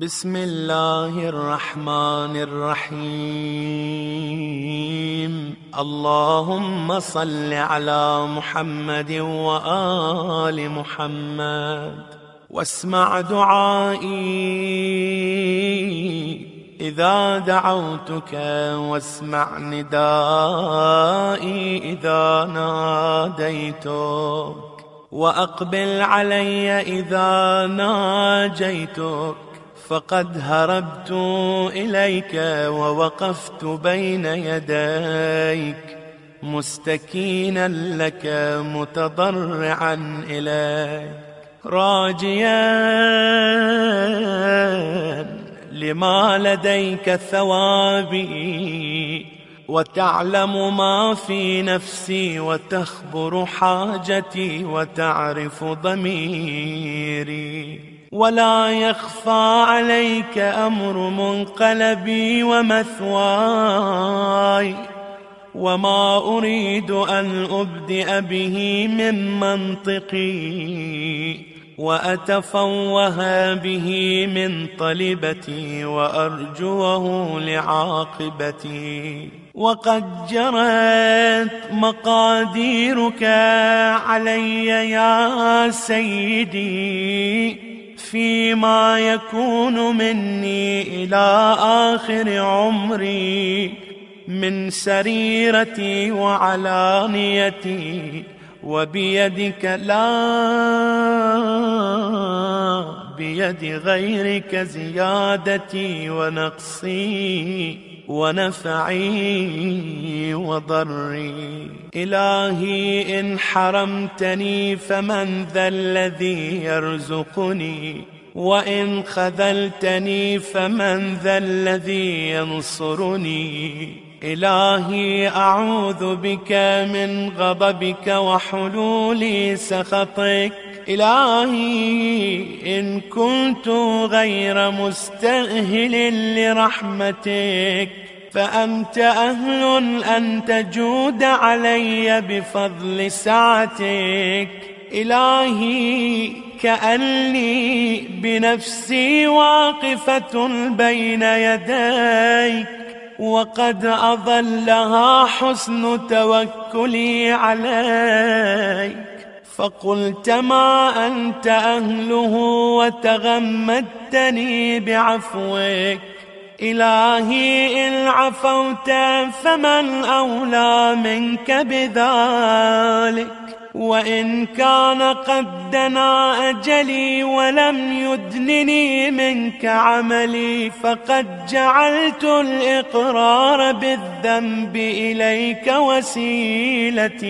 بسم الله الرحمن الرحيم. اللهم صل على محمد وآل محمد. واسمع دعائي. إذا دعوتك واسمع ندائي. إذا ناديتك وأقبل علي. إذا ناجيتك فقد هربت إليك ووقفت بين يديك مستكينا لك متضرعا إليك راجيا لما لديك ثوابي وتعلم ما في نفسي وتخبر حاجتي وتعرف ضميري ولا يخفى عليك أمر منقلبي ومثواي وما أريد أن أبدئ به من منطقي وأتفوه به من طلبتي وأرجوه لعاقبتي وقد جرت مقاديرك علي يا سيدي فيما يكون مني إلى آخر عمري من سريرتي وعلانيتي وبيدك لا بيد غيرك زيادتي ونقصي ونفعي. وضري. إلهي إن حرمتني فمن ذا الذي يرزقني؟ وإن خذلتني فمن ذا الذي ينصرني؟ إلهي أعوذ بك من غضبك وحلول سخطك. إلهي إن كنت غير مستأهل لرحمتك. فأنت أهل أن تجود علي بفضل سعتك. إلهي كأني بنفسي واقفة بين يديك. وقد أظلها حسن توكلي عليك. فقلت ما أنت أهله وتغمدتني بعفوك. إلهي إن عفوت فمن أولى منك بذلك. وإن كان قد دنا أجلي ولم يدنني منك عملي فقد جعلت الإقرار بالذنب إليك وسيلتي.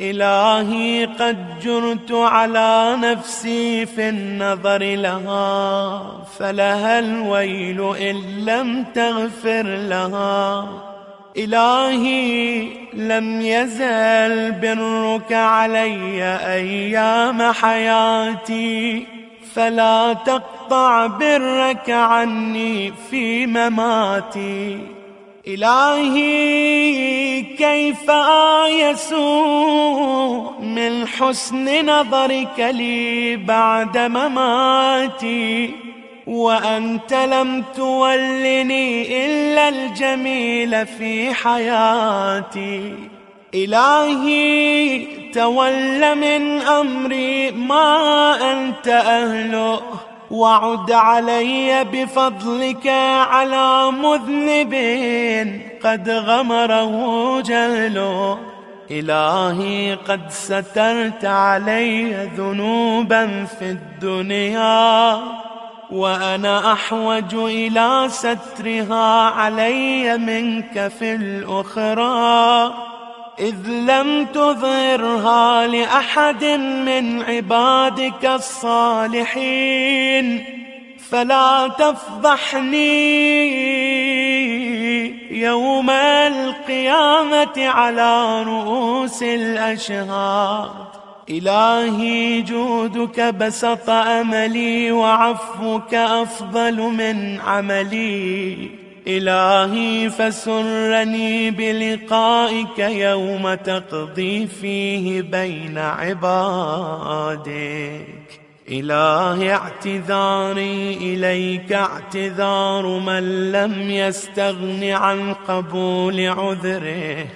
إلهي قد جرت على نفسي في النظر لها فلها الويل إن لم تغفر لها. إلهي لم يزل برك علي أيام حياتي فلا تقطع برك عني في مماتي. إلهي كيف آيس من حسن نظرك لي بعد مماتي وأنت لم تولني إلا الجميل في حياتي. إلهي تول من أمري ما أنت أهله وعد علي بفضلك على مذنب قد غمره جهله إلهي قد سترت علي ذنوبا في الدنيا. وأنا أحوج إلى سترها علي منك في الأخرى. إذ لم تظهرها لأحد من عبادك الصالحين فلا تفضحني يوم القيامة على رؤوس الأشهاد. إلهي جودك بسط أملي وعفوك أفضل من عملي. إلهي فسرني بلقائك يوم تقضي فيه بين عبادك. إلهي اعتذاري إليك اعتذار من لم يستغن عن قبول عذره.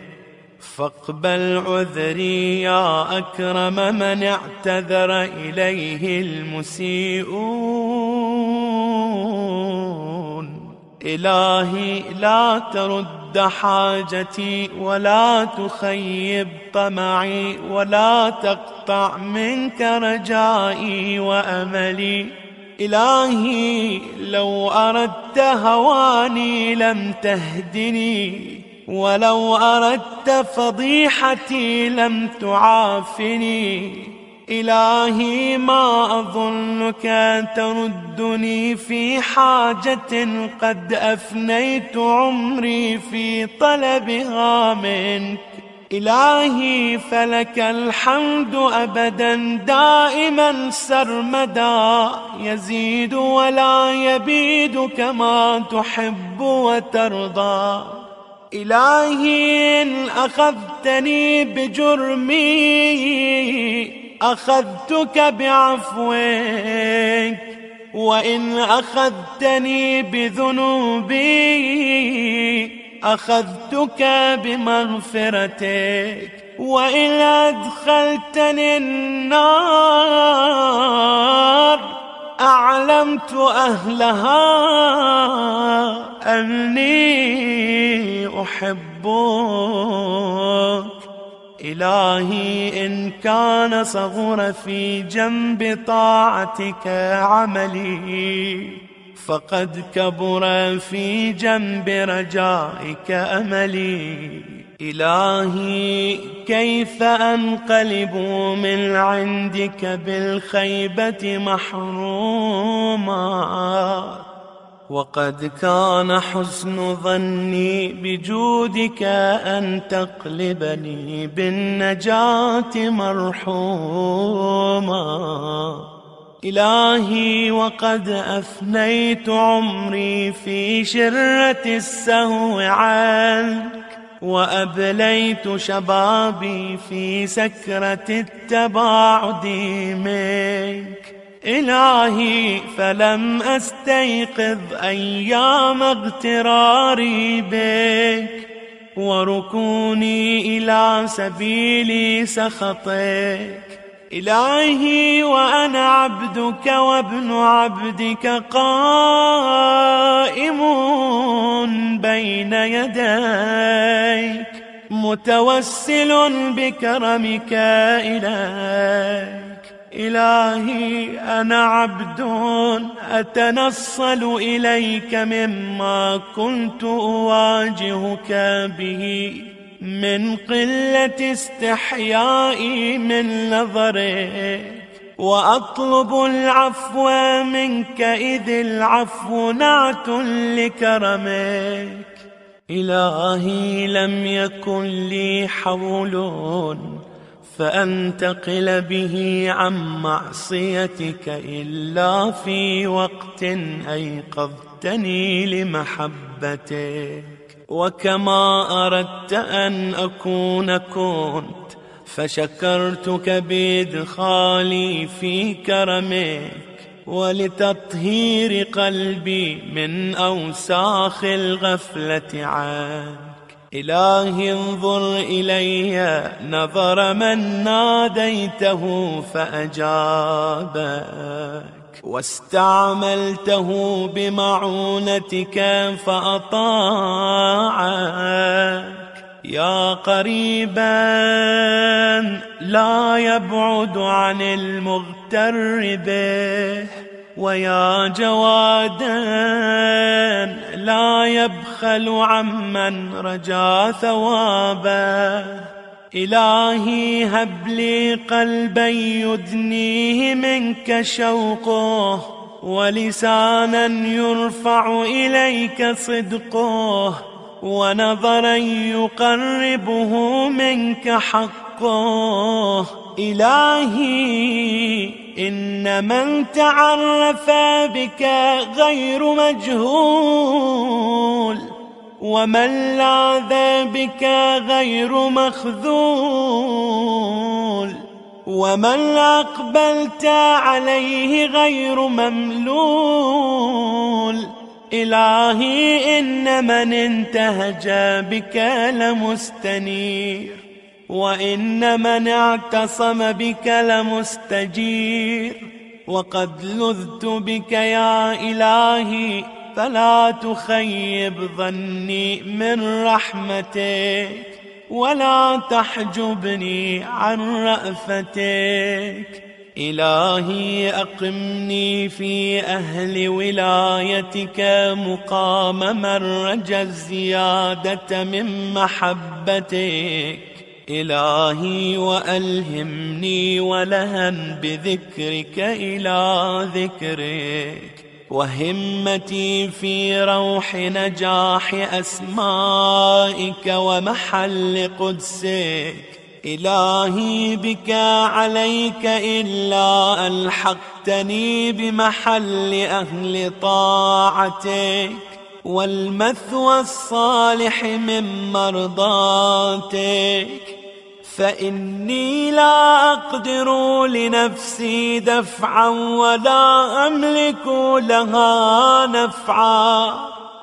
فاقبل عذري يا أكرم من اعتذر إليه المسيئون إلهي لا ترد حاجتي ولا تخيب طمعي ولا تقطع منك رجائي وأملي. إلهي لو أردت هواني لم تهدني ولو أردت فضيحتي لم تعافني. إلهي ما أظنك تردني في حاجة قد أفنيت عمري في طلبها منك. إلهي فلك الحمد أبدا دائما سرمدا. يزيد ولا يبيد كما تحب وترضى. إلهي إن أخذتني بجرمي أخذتك بعفوك وإن أخذتني بذنوبي أخذتك بمغفرتك وإن أدخلتني النار أعلمت أهلها أني أحبك. إلهي إن كان صغر في جنب طاعتك عملي فقد كبر في جنب رجائك أملي. إلهي كيف أنقلب من عندك بالخيبة محروما وقد كان حسن ظني بجودك أن تقلبني بالنجاة مرحوما. إلهي وقد أفنيت عمري في شرة السهو عنك وأبليت شبابي في سكرة التباعد منك. إلهي فلم أستيقظ أيام اغتراري بك وركوني إلى سبيل سخطك. إلهي وأنا عبدك وابن عبدك قائم بين يديك متوسل بكرمك إليك. إلهي أنا عبد أتنصل إليك مما كنت أواجهك به من قلة استحيائي من نظرك. وأطلب العفو منك إذ العفو نعت لكرمك. إلهي لم يكن لي حول فأنتقل به عن معصيتك إلا في وقت أيقظتني لمحبتك. وكما أردت أن أكون كنت فشكرتك بإدخالي في كرمك ولتطهير قلبي من أوساخ الغفلة عنك. إلهي انظر إلي نظر من ناديته فأجابك. واستعملته بمعونتك فأطاعك. يا قريبا لا يبعد عن المغتر به. ويا جوادا لا يبخل عمن رجا ثوابه إلهي هب لي قلبا يدنيه منك شوقه ولسانا يرفع إليك صدقه ونظرا يقربه منك حقه. إلهي إن من تعرف بك غير مجهول ومن لاذ بك غير مخذول ومن أقبلت عليه غير مملول. إلهي إن من انتهج بك لمستنير. وإن من اعتصم بك لمستجير وقد لذت بك يا إلهي فلا تخيب ظني من رحمتك ولا تحجبني عن رأفتك إلهي أقمني في أهل ولايتك مقام من رجى الزيادة من محبتك إلهي وألهمني ولهن بذكرك إلى ذكرك. وهمتي في روح نجاح أسمائك ومحل قدسك. إلهي بك عليك إلا ألحقتني بمحل أهل طاعتك. والمثوى الصالح من مرضاتك. فإني لا أقدر لنفسي دفعا ولا أملك لها نفعا.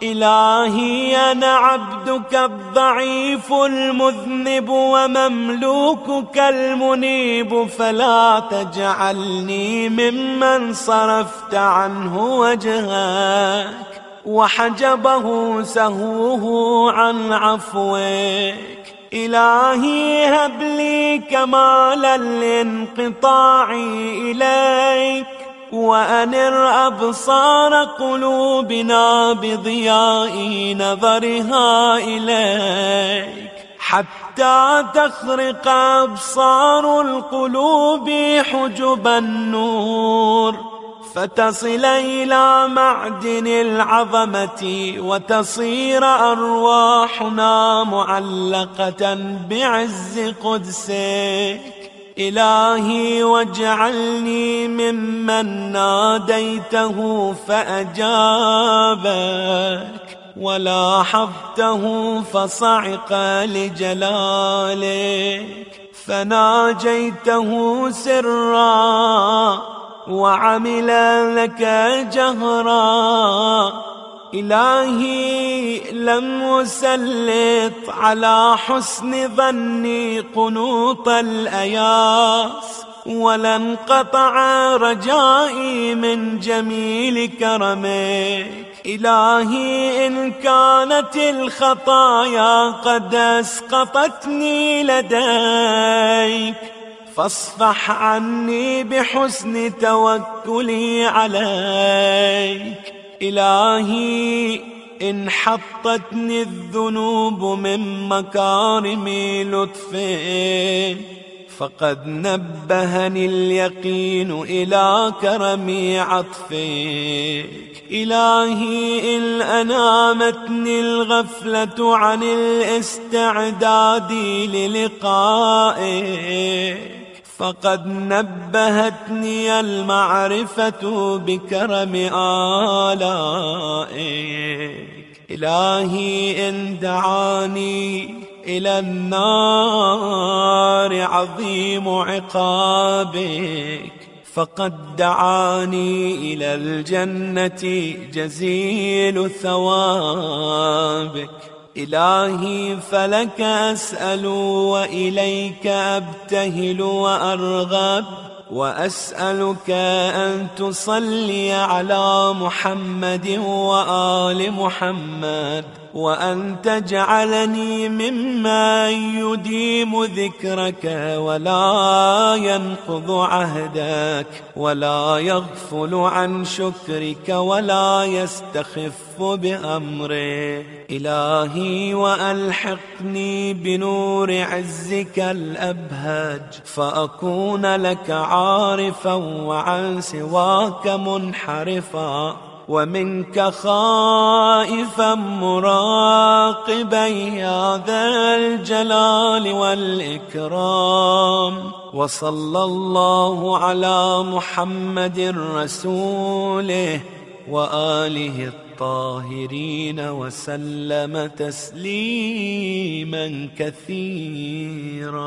إلهي أنا عبدك الضعيف المذنب ومملوكك المنيب فلا تجعلني ممن صرفت عنه وجهك. وحجبه سهوه عن عفوك. إلهي هب لي كمال الانقطاع إليك وأنر أبصار قلوبنا بضياء نظرها إليك. حتى تخرق أبصار القلوب حجب النور فتصل إلى معدن العظمة وتصير أرواحنا معلقة بعز قدسك إلهي واجعلني ممن ناديته فأجابك. ولاحظته فصعق لجلالك. فناجيته سرا وعمل لك جهرا. إلهي لم أسلط على حسن ظني قنوط الأياس ولا انقطع رجائي من جميل كرمك إلهي إن كانت الخطايا قد أسقطتني لديك. فاصفح عني بحسن توكلي عليك. إلهي إن حطتني الذنوب من مكارم لطفك فقد نبهني اليقين إلى كرم عطفك إلهي إن أنامتني الغفلة عن الاستعداد للقائك فقد نبهتني المعرفة بكرم آلائك. إلهي إن دعاني إلى النار عظيم عقابك. فقد دعاني إلى الجنة جزيل ثوابك. إلهي فلك أسأل وإليك أبتهل وأرغب وأسألك أن تصلي على محمد وآل محمد وأن تجعلني ممن يديم ذكرك ولا ينقض عهدك ولا يغفل عن شكرك ولا يستخف بأمره إلهي وألحقني بنور عزك الأبهج فأكون لك عارفا وعن سواك منحرفا. ومنك خائفا مراقبا يا ذا الجلال والإكرام. وصلى الله على محمد رسوله وآله الطاهرين وسلم تسليما كثيرا.